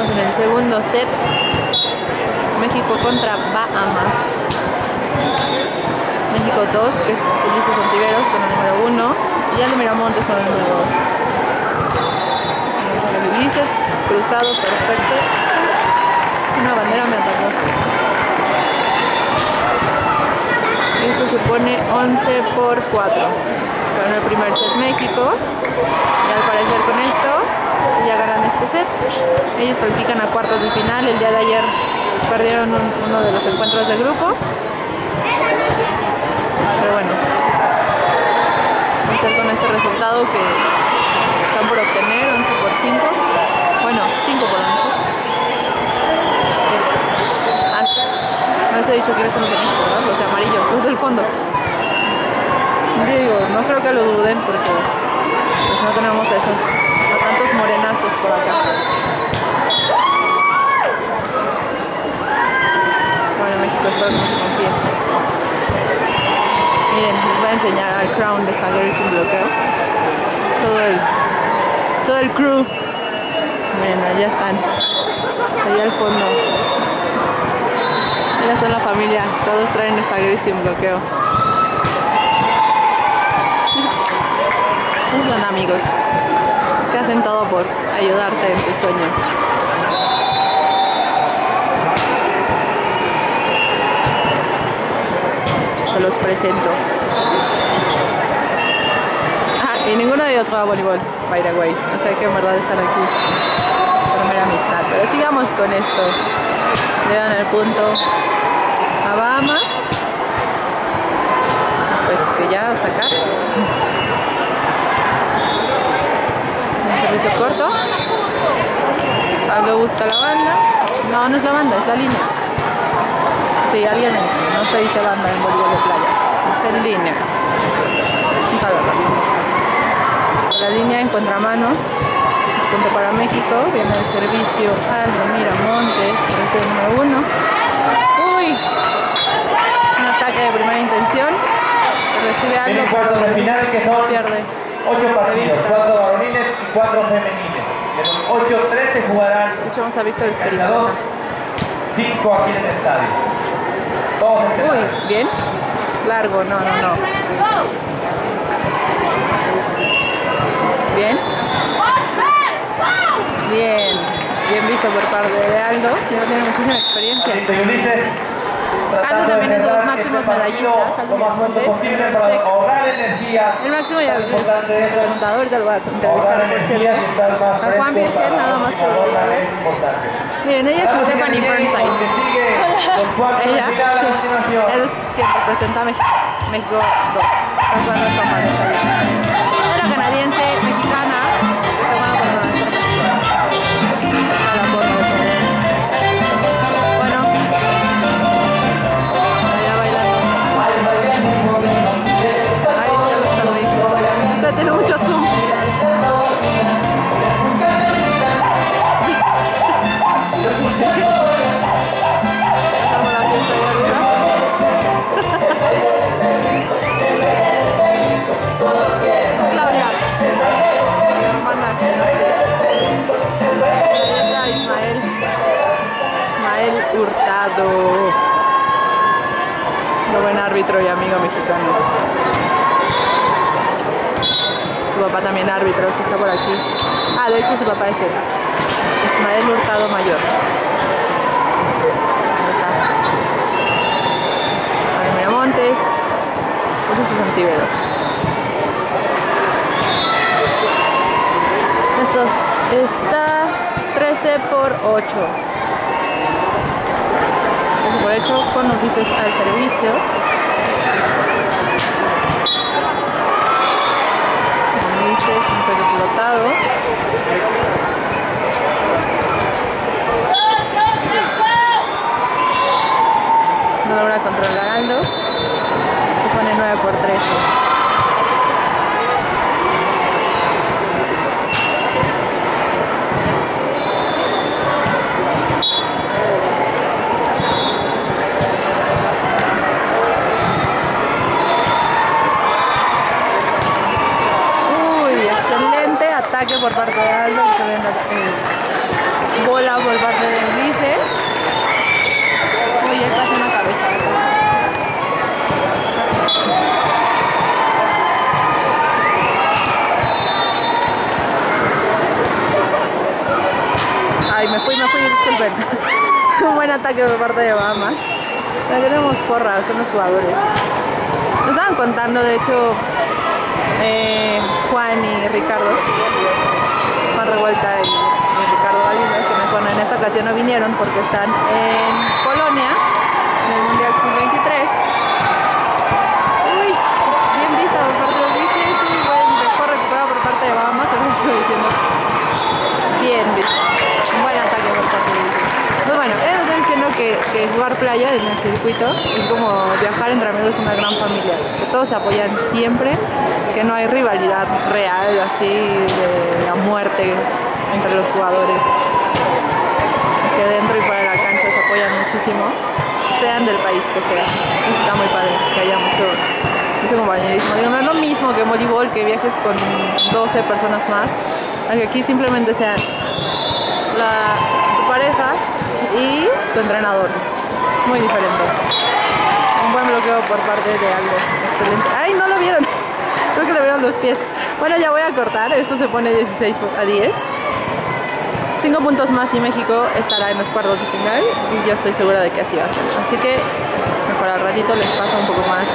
Estamos en el segundo set. México contra Bahamas. México 2, que es Ulises Ontiveros con el número 1. Y Ale Miramontes con el número 2. Ulises, cruzado, perfecto. Una bandera me atacó. Esto se pone 11 por 4. Ganó el primer set México. Y al parecer con esto, si ya ganan este set, ellos califican a cuartos de final. El día de ayer perdieron un, uno de los encuentros de grupo. Pero bueno, va a con este resultado que están por obtener 11 por 5. Bueno, 5 por 11. Ah, no les he dicho quiénes son los México, ¿verdad? Los de amarillo, los del fondo. Digo, no creo que lo duden porque pues no tenemos esos, no tantos morenazos por acá. No. Miren, les voy a enseñar al crown de Sagger sin bloqueo. Todo el, todo el crew. Miren, allá están. Allá al fondo. Ellas son la familia. Todos traen Sagger sin bloqueo. Esos son amigos. Los que hacen todo por ayudarte en tus sueños. Presento. Y ninguno de ellos juega voleibol, by the way. No sé que en verdad están aquí por amistad. Pero sigamos con esto. Le el punto a Bahamas. Pues que ya sacar. Un servicio corto. Algo busca la banda. No, no es la banda, es la línea. Sí, alguien no se dice banda en voleibol de playa. Es en línea. Toda la razón. La línea encuentra manos. Es punto para México. Viene el servicio Aldo Miramontes. Recibe el número uno. Uy. Un ataque de primera intención. Recibe Aldo. Cuartos de final que son Pierde. 8 de partidos, vista. 4 varonines y 4 femeniles. De los 8, 3 se jugarán Escuchamos a Víctor. 2, 5 aquí en el estadio. Uy, bien. Largo, no, no, no. Bien. Bien. Bien visto por parte de Aldo. Ya tiene muchísima experiencia. Tratando también es de los máximos este medallistas, Aldo. El máximo ya es lo voy a Ahorrar entrevistar, por cierto. A Juan Virgen, nada más que a ver. Miren, ella es Stephanie Burnside. Ella es quien representa a México. México 2. Está jugando en Copa de Estados Era canadiense, mexicana. Un buen árbitro y amigo mexicano. Su papá también árbitro, que está por aquí. Ah, de hecho su papá es él. Ismael Hurtado Mayor. Ahí está. Juan Miramontes. Ulises Antiveros. Estos está 13 por 8. 13 por 8 con Ulises al servicio. Ulises un saque flotado. No logra controlar a Aldo. Se pone 9 por 13. Uy, excelente ataque por parte de Aldo. Excelente ata- eh, bola por parte de Ulises. Oye, pasa una cabeza. Ay, me fui, me fui, disculpen. Un buen ataque por parte de Bahamas. Pero tenemos porras, son los jugadores. Nos estaban contando, de hecho, eh, Juan y Ricardo, Juan Revuelta y, Ricardo Galindo, quienes bueno, en esta ocasión no vinieron porque están en Polonia, en el Mundial Sub-23. Uy, bien vista por parte de Ulises, un buen mejor recuperado por parte de Bahamas, ahora estoy diciendo bien visto, un buen ataque por parte de Ulises. Pues bueno, él nos está diciendo que, jugar playa en el circuito es como viajar entre amigos una gran familia, que todos se apoyan siempre, que no hay rivalidad real así de a muerte entre los jugadores, que dentro y fuera de la cancha se apoyan muchísimo, sean del país que sea. Eso está muy padre, que haya mucho, mucho compañerismo. Digo, no es lo mismo que voleibol, que viajes con 12 personas más, a que aquí simplemente sean la, tu pareja y tu entrenador. Es muy diferente. Un buen bloqueo por parte de algo. Excelente. ¡Ay, no lo vieron! Creo que le vieron los pies. Bueno, ya voy a cortar. Esto se pone 16 a 10. 5 puntos más y México estará en los cuartos de final. Y yo estoy segura de que así va a ser. Así que mejor al ratito les pasa un poco más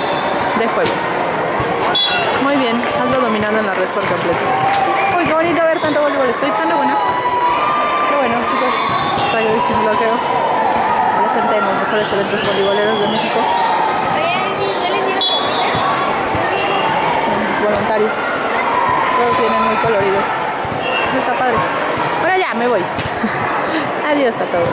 de juegos. Muy bien, ando dominando en la red por completo. Uy, qué bonito ver tanto voleibol. Estoy tan de buenas. Qué bueno, chicos. Salgo sin bloqueo. Presente en los mejores eventos voleiboleros de México. Los voluntarios. Todos vienen muy coloridos. Eso está padre. Bueno, ya, me voy. Adiós a todos.